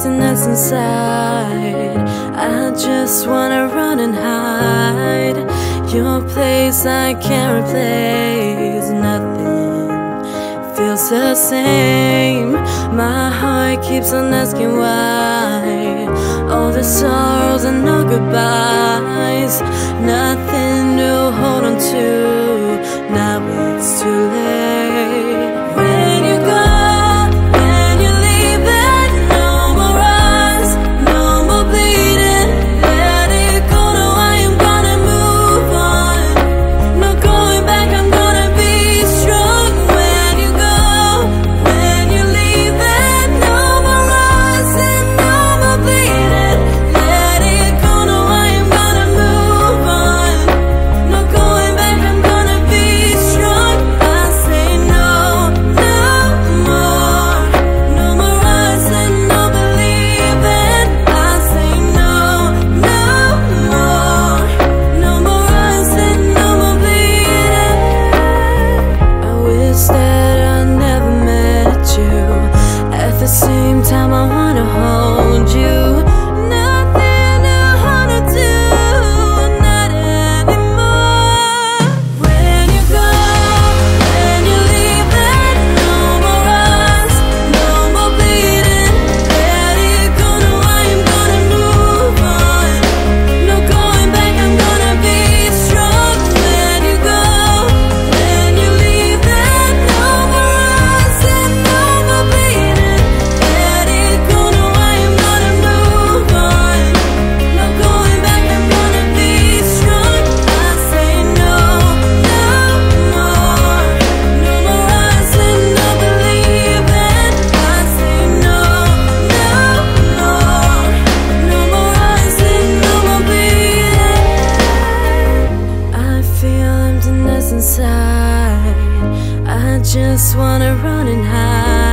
something that's inside. I just wanna run and hide. Your place I can't replace. Nothing feels the same. My heart keeps on asking why. All the sorrows and no goodbyes. Nothing to hold on to. time I wanna hold just wanna run and hide.